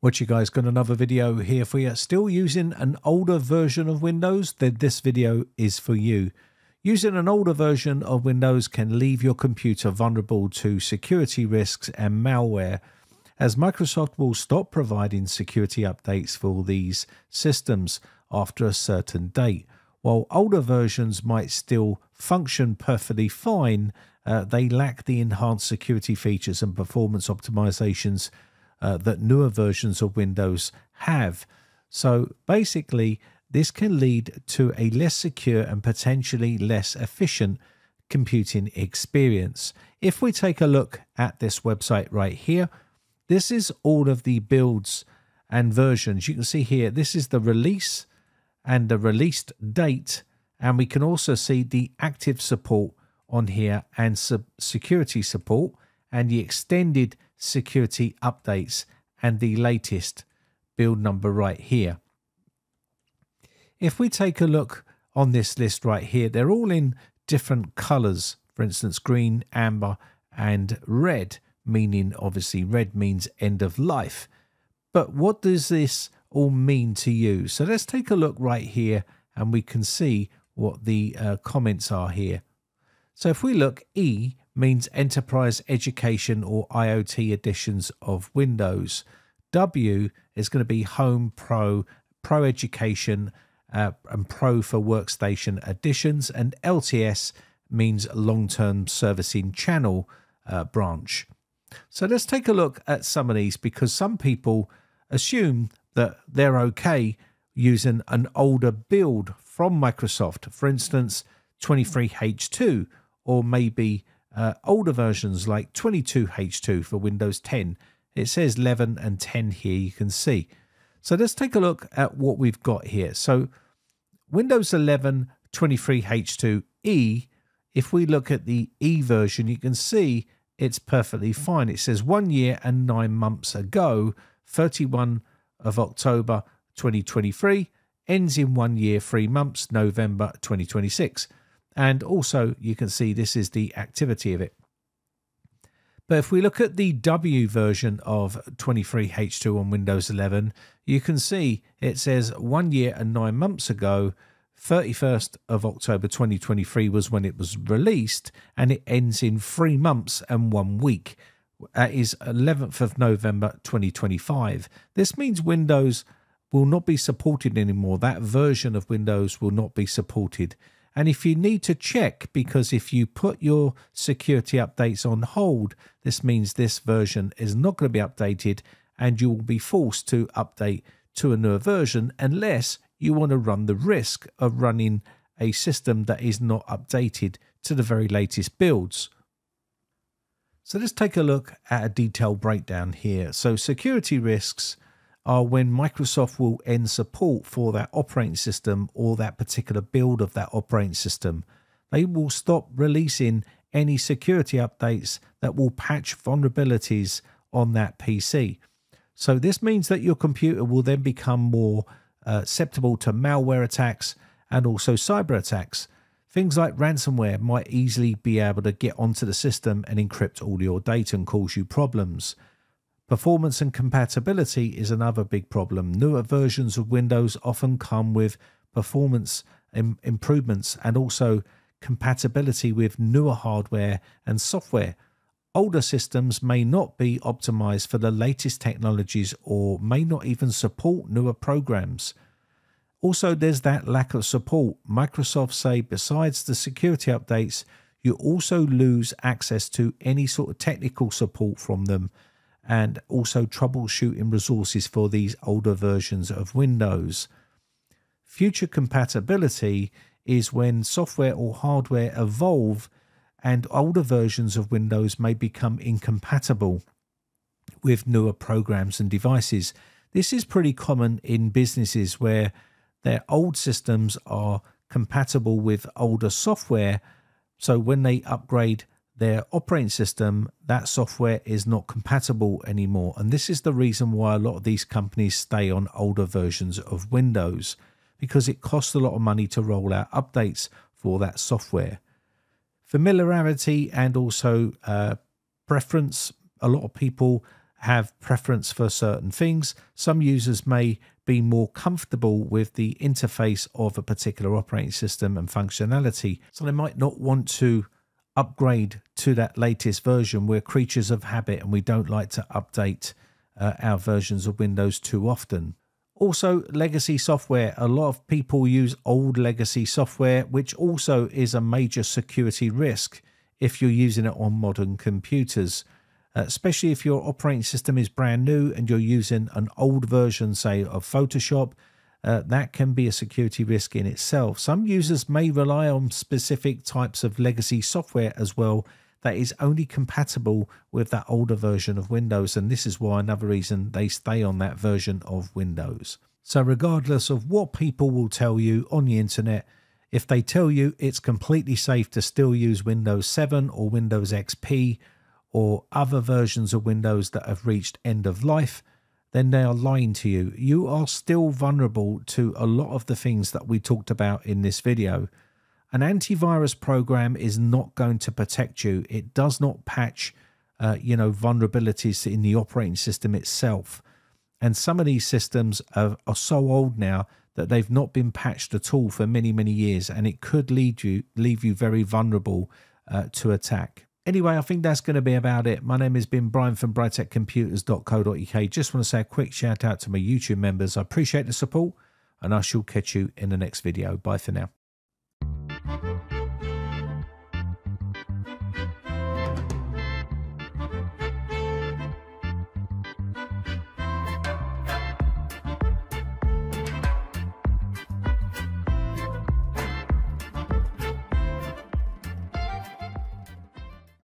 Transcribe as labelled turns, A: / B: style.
A: What you guys got another video here for you. Still using an older version of Windows? Then this video is for you. Using an older version of Windows can leave your computer vulnerable to security risks and malware as Microsoft will stop providing security updates for these systems after a certain date. While older versions might still function perfectly fine, uh, they lack the enhanced security features and performance optimizations uh, that newer versions of Windows have. So basically, this can lead to a less secure and potentially less efficient computing experience. If we take a look at this website right here, this is all of the builds and versions. You can see here, this is the release and the released date. And we can also see the active support on here and sub security support and the extended security updates and the latest build number right here. If we take a look on this list right here, they're all in different colors. For instance, green, amber, and red, meaning obviously red means end of life. But what does this all mean to you? So let's take a look right here and we can see what the uh, comments are here. So if we look, E means enterprise education or IoT editions of Windows. W is going to be home pro, pro education, uh, and pro for workstation editions. And LTS means long term servicing channel uh, branch. So let's take a look at some of these because some people assume that they're okay using an older build from Microsoft, for instance, 23H2, or maybe uh, older versions like 22H2 for Windows 10. It says 11 and 10 here, you can see. So let's take a look at what we've got here. So Windows 11 23H2E, if we look at the E version, you can see it's perfectly fine. It says one year and nine months ago, 31 of October 2023, ends in one year, three months, November 2026. And also, you can see this is the activity of it. But if we look at the W version of 23H2 on Windows 11, you can see it says one year and nine months ago, 31st of October 2023 was when it was released, and it ends in three months and one week. That is 11th of November 2025. This means Windows will not be supported anymore. That version of Windows will not be supported. And if you need to check, because if you put your security updates on hold, this means this version is not going to be updated and you will be forced to update to a newer version unless you want to run the risk of running a system that is not updated to the very latest builds. So let's take a look at a detailed breakdown here. So security risks are when Microsoft will end support for that operating system or that particular build of that operating system. They will stop releasing any security updates that will patch vulnerabilities on that PC. So this means that your computer will then become more uh, susceptible to malware attacks and also cyber attacks. Things like ransomware might easily be able to get onto the system and encrypt all your data and cause you problems. Performance and compatibility is another big problem. Newer versions of Windows often come with performance Im- improvements and also compatibility with newer hardware and software. Older systems may not be optimized for the latest technologies or may not even support newer programs. Also, there's that lack of support. Microsoft say besides the security updates, you also lose access to any sort of technical support from them and also troubleshooting resources for these older versions of Windows. Future compatibility is when software or hardware evolve and older versions of Windows may become incompatible with newer programs and devices. This is pretty common in businesses where their old systems are compatible with older software. So when they upgrade their operating system, that software is not compatible anymore. And this is the reason why a lot of these companies stay on older versions of Windows because it costs a lot of money to roll out updates for that software. Familiarity and also uh, preference. A lot of people have preference for certain things. Some users may be more comfortable with the interface of a particular operating system and functionality. So they might not want to upgrade to that latest version. We're creatures of habit and we don't like to update uh, our versions of Windows too often. Also, legacy software. A lot of people use old legacy software, which also is a major security risk if you're using it on modern computers. Uh, especially if your operating system is brand new and you're using an old version, say, of Photoshop, uh, that can be a security risk in itself. Some users may rely on specific types of legacy software as well that is only compatible with that older version of Windows. And this is why another reason they stay on that version of Windows. So, regardless of what people will tell you on the internet, if they tell you it's completely safe to still use Windows 7 or Windows XP or other versions of Windows that have reached end of life, then they are lying to you. You are still vulnerable to a lot of the things that we talked about in this video. An antivirus program is not going to protect you. It does not patch, uh, you know, vulnerabilities in the operating system itself. And some of these systems are, are so old now that they've not been patched at all for many, many years, and it could lead you leave you very vulnerable uh, to attack. Anyway, I think that's going to be about it. My name has been Brian from briteccomputers.co.uk. Just want to say a quick shout out to my YouTube members. I appreciate the support, and I shall catch you in the next video. Bye for now.